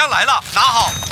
枪来了拿好。